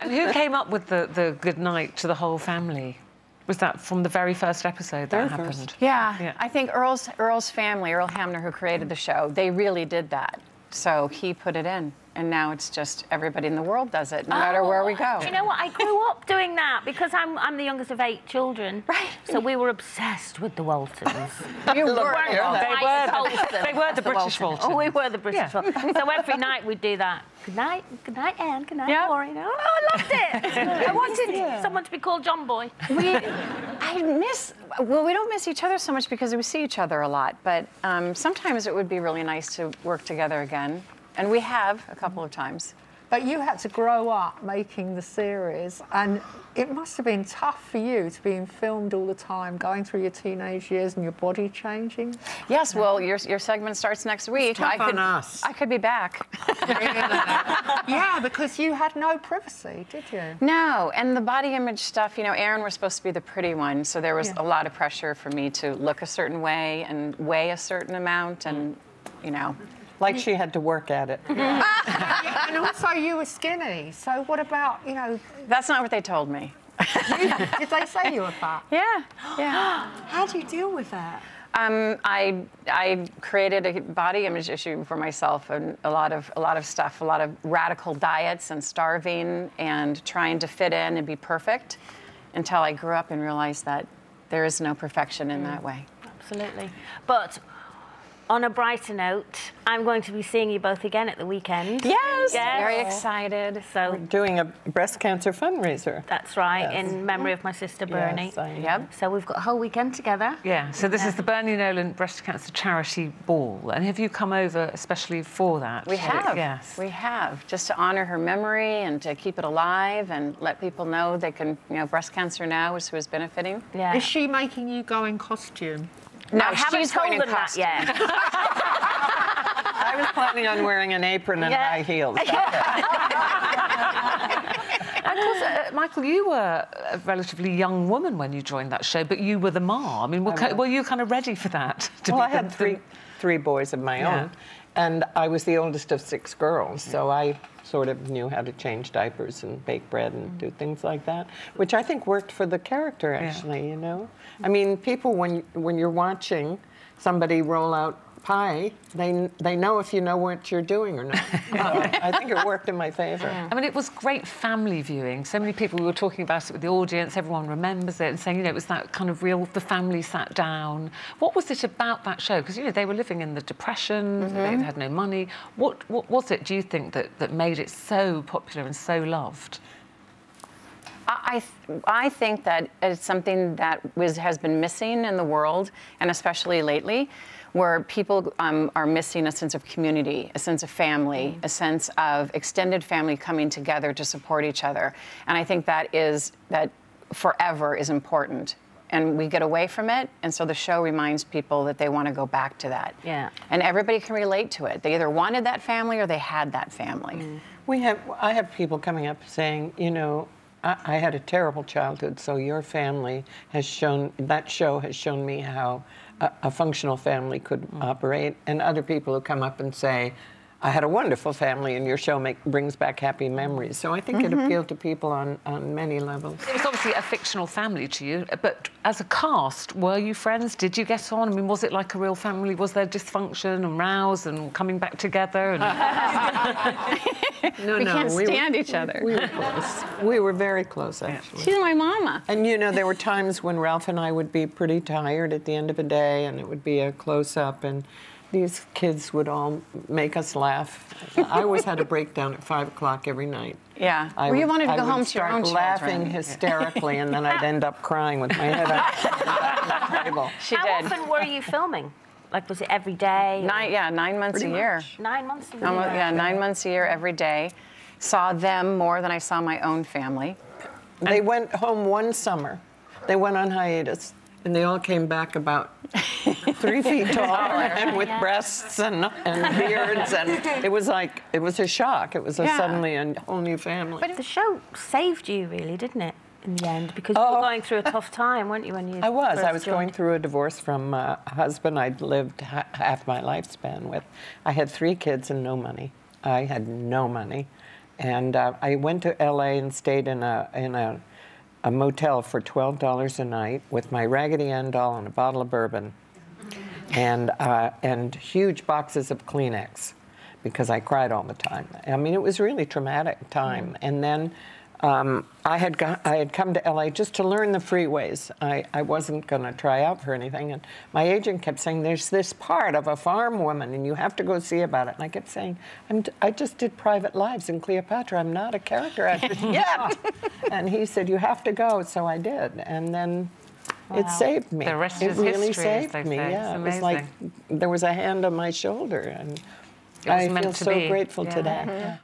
And who came up with the, the good night to the whole family? Was that from the very first episode that Very happened? first. Yeah, Yeah. I think Earl's Earl's family, Earl Hamner, who created the show, they really did that. So he put it in, and now it's just everybody in the world does it, no matter where we go. You know what? I grew up doing that because I'm, I'm the youngest of eight children. Right. So we were obsessed with the Waltons. You were. weren't They were the- Waltons. they were the British Waltons. Oh, we were the British Yeah. Waltons. So every night we'd do that. Good night, good night, Anne. Good night, Yeah. Maureen. Oh, I loved it. I wanted someone to be called John Boy. we, I miss, well, we don't miss each other so much because we see each other a lot, but um, sometimes it would be really nice to work together again. And we have a couple of times. But you had to grow up making the series, and it must have been tough for you to be filmed all the time, going through your teenage years and your body changing. Yes, well, your, your segment starts next week. tough I could, us. I could be back. yeah, because you had no privacy, did you? No, and the body image stuff, you know, Erin was supposed to be the pretty one, so there was Yeah. a lot of pressure for me to look a certain way and weigh a certain amount, and, you know. Like she had to work at it. and also you were skinny. So what about, you know, That's not what they told me. did they say you were fat? Yeah, yeah. How do you deal with that? Um, I I created a body image issue for myself and a lot of a lot of stuff, a lot of radical diets and starving and trying to fit in and be perfect, until I grew up and realized that there is no perfection in that way. Absolutely. But on a brighter note, I'm going to be seeing you both again at the weekend. Yes, Yes. very excited. So we're Doing a breast cancer fundraiser. that's right, Yes. in memory of my sister Bernie. Yes, I. Yep. So we've got a whole weekend together. Yeah, so this is the Bernie Nolan Breast Cancer Charity Ball. And have you come over especially for that? We have. Yes. We have. Just to honor her memory and to keep it alive and let people know they can, you know, breast cancer now is who is benefiting. Yeah. Is she making you go in costume? No, I haven't she's told going in that yet. I was planning on wearing an apron and Yeah. high heels. Course, uh, Michael, you were a relatively young woman when you joined that show, but you were the mom. I mean, were, was. were you kind of ready for that? to well, I had the- three, three boys of my Yeah. own, and I was the oldest of six girls, so I sort of knew how to change diapers and bake bread and do things like that, which I think worked for the character. Actually, you know, I mean, people when when you're watching somebody roll out pie, they they know if you know what you're doing or not. Uh, I think it worked in my favor. I mean, it was great family viewing. So many people we were talking about it with the audience. Everyone remembers it and saying, you know, it was that kind of real. The family sat down. What was it about that show? Because you know they were living in the depression. They had no money. What what was it? Do you think that that made it so popular and so loved? I, I think that it's something that was, has been missing in the world, and especially lately, where people um, are missing a sense of community, a sense of family, a sense of extended family coming together to support each other. And I think that is that forever is important. And we get away from it, and so the show reminds people that they want to go back to that. Yeah. And everybody can relate to it. They either wanted that family or they had that family. We have, I have people coming up saying, you know, I, I had a terrible childhood, so your family has shown, that show has shown me how a, a functional family could mm. operate. And other people who come up and say, I had a wonderful family, and your show make, brings back happy memories. So I think it mm-hmm. appealed to people on, on many levels. It was obviously a fictional family to you, but as a cast, were you friends? Did you get on? I mean, was it like a real family? Was there dysfunction and rows and coming back together? And... No, We can't we were- stand each other. We were close. We were very close, actually. She's my mama. And you know, there were times when Ralph and I would be pretty tired at the end of a day, and it would be a close up, and these kids would all make us laugh. I always had a breakdown at five o'clock every night. Yeah. I well, you would- wanted to I go would home to your start own laughing children. hysterically, and then I'd end up crying with my head on the table. She How did. often were you filming? Like, was it every day? Nine, yeah, nine months Pretty a year. much. Nine months a year? Almo- yeah, nine months a year, every day. Saw them more than I saw my own family. They went home one summer. They went on hiatus, and they all came back about three feet tall oh, and with breasts and, and beards, and it was like it was a shock. It was a Yeah. suddenly a whole new family. But the show saved you, really, didn't it? In the end, because you were Oh. going through a tough time, weren't you? When you I was. I was going through a divorce from a husband I'd lived ha- half my lifespan with. I had three kids and no money. I had no money. And uh, I went to LA and stayed in a in a, a motel for twelve dollars a night with my Raggedy Ann doll and a bottle of bourbon, and uh, and huge boxes of Kleenex, because I cried all the time. I mean, it was really traumatic time. And then. Um, I had got, I had come to LA just to learn the freeways. I, I wasn't going to try out for anything, and my agent kept saying, "There's this part of a farm woman, and you have to go see about it." And I kept saying, I'm d- "I just did Private Lives in Cleopatra. I'm not a character actress yet." and he said, "You have to go." So I did, and then. It saved me. The rest it is really history, saved me. say. Yeah, It's it was like there was a hand on my shoulder, and I feel so be. grateful Yeah. to that. Yeah.